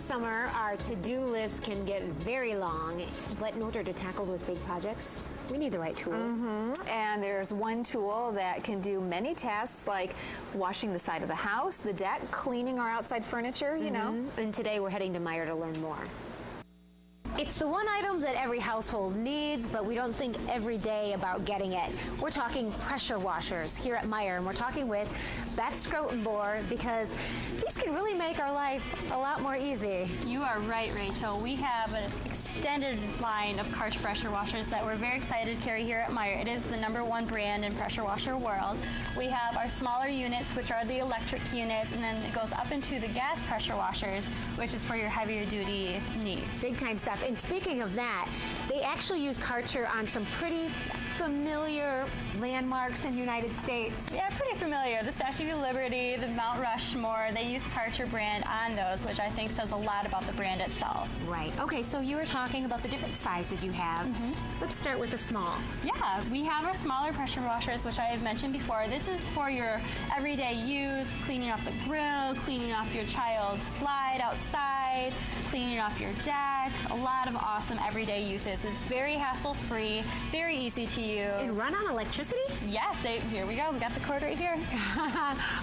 summer, our to-do list can get very long, but in order to tackle those big projects, we need the right tools. Mm-hmm. And there's one tool that can do many tasks like washing the side of the house, the deck, cleaning our outside furniture, you know. Mm-hmm. And today we're heading to Meijer to learn more. It's the one item that every household needs, but we don't think every day about getting it. We're talking pressure washers here at Meijer, and we're talking with Beth Scrotenbohr because these can really make our life a lot more easy. You are right, Rachel. We have an extended line of Karcher pressure washers that we're very excited to carry here at Meijer. It is the number one brand in pressure washer world. We have our smaller units, which are the electric units, and then it goes up into the gas pressure washers, which is for your heavier duty needs. Big time stuff. And speaking of that, they actually use Karcher on some pretty familiar landmarks in the United States. Yeah, pretty familiar. The Statue of Liberty, the Mount Rushmore, they use Karcher brand on those, which I think says a lot about the brand itself. Right. Okay, so you were talking about the different sizes you have. Mm-hmm. Let's start with the small. Yeah, we have our smaller pressure washers, which I have mentioned before. This is for your everyday use, cleaning off the grill, cleaning off your child's slide outside, cleaning off your deck. A lot of awesome everyday uses. It's very hassle-free, very easy to use. And run on electricity? Yes, they, here we go. We got the cord right here.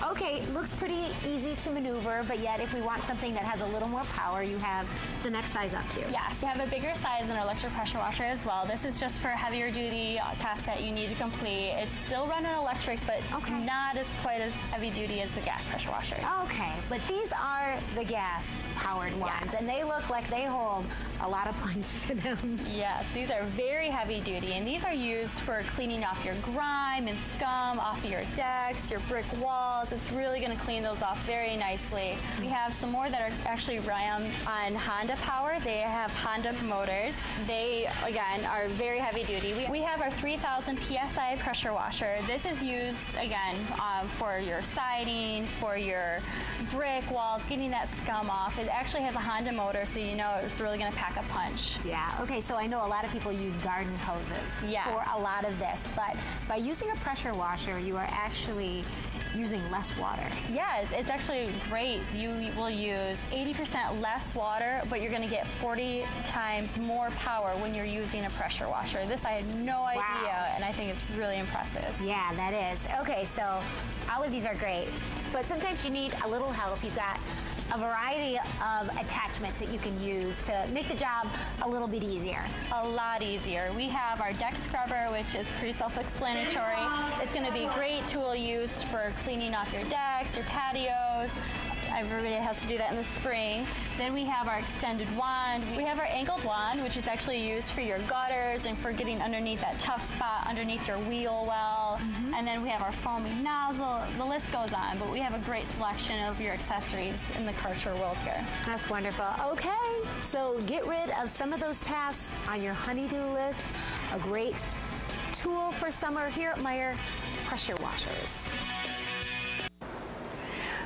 okay, looks pretty easy to maneuver, but yet if we want something that has a little more power, you have the next size up too. Yes, we have a bigger size than electric pressure washer as well. This is just for heavier duty tasks that you need to complete. It's still running electric, but Okay. not as quite as heavy duty as the gas pressure washers. Okay, but these are the gas powered ones, Yes. and they look like they hold a lot of punch to them. Yes, these are very heavy duty, and these are used for cleaning off your grime and scum off of your decks, your brick walls. It's really going to clean those off very nicely. We have some more that are actually run on Honda power. They have Honda motors. They, again, are very heavy duty. We, we have our 3000 PSI pressure washer. This is used, again, um, for your siding, for your brick walls, getting that scum off. It actually has a Honda motor, so you know it's really going to pack a punch. Yeah, okay, so I know a lot of people use garden hoses Yes. for a lot of this, but by using a pressure washer, you are actually using less water. Yes, it's actually great. You will use 80% less water, but you're going to get 40 times more power when you're using a pressure washer. This I had no idea, and I think it's really impressive. Yeah, that is. Okay, so all of these are great, but sometimes you need a little help. You've got a variety of attachments that you can use to make the job a little bit easier. A lot easier. We have our deck scrubber, which is pretty self-explanatory. It's going to be a great tool used for cleaning off your decks, your patios. Everybody has to do that in the spring. Then we have our extended wand. We have our angled wand, which is actually used for your gutters and for getting underneath that tough spot underneath your wheel well. Mm-hmm. And then we have our foaming nozzle. The list goes on, but we have a great selection of your accessories in the Karcher world here. That's wonderful. Okay, so get rid of some of those tasks on your honey-do list. A great tool for summer here at Meijer, pressure washers.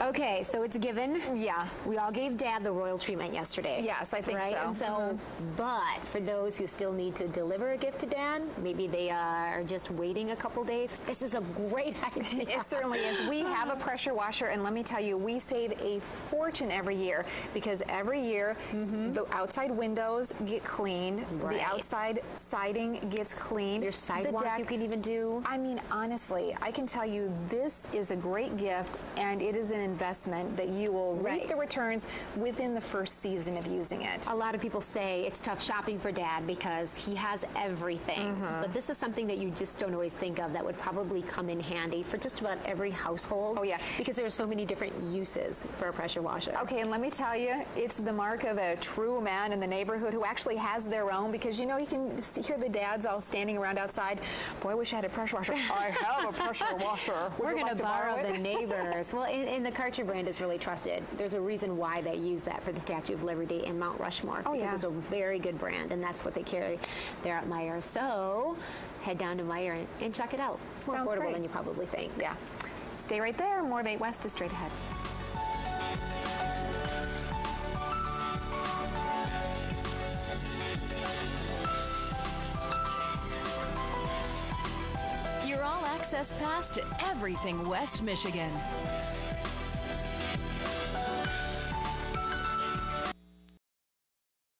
Okay, so it's given. Yeah. We all gave Dad the royal treatment yesterday. Yes, I think right? so. And so, Mm-hmm. but for those who still need to deliver a gift to Dad, maybe they uh, are just waiting a couple days. This is a great idea. It certainly is. We have a pressure washer, and let me tell you, we save a fortune every year because every year the outside windows get cleaned. Right. the outside siding gets cleaned, Your the deck- you can even do. I mean, honestly, I can tell you this is a great gift, and it is an investment that you will reap the returns within the first season of using it. A lot of people say it's tough shopping for dad because he has everything. Mm-hmm. But this is something that you just don't always think of that would probably come in handy for just about every household. Oh, yeah. Because there are so many different uses for a pressure washer. Okay, and let me tell you, it's the mark of a true man in the neighborhood who actually has their own because you know you can hear the dads all standing around outside. Boy, I wish I had a pressure washer. I have a pressure washer. Would We're going like to to borrow the neighbors. well, and, and the Karcher brand is really trusted. There's a reason why they use that for the Statue of Liberty and Mount Rushmore. Oh, because yeah. it's a very good brand, and that's what they carry there at Meijer. So head down to Meijer and, and check it out. It's more Sounds affordable great. than you probably think. Yeah. Stay right there. More of 8 West is straight ahead. Your all access pass to everything West Michigan.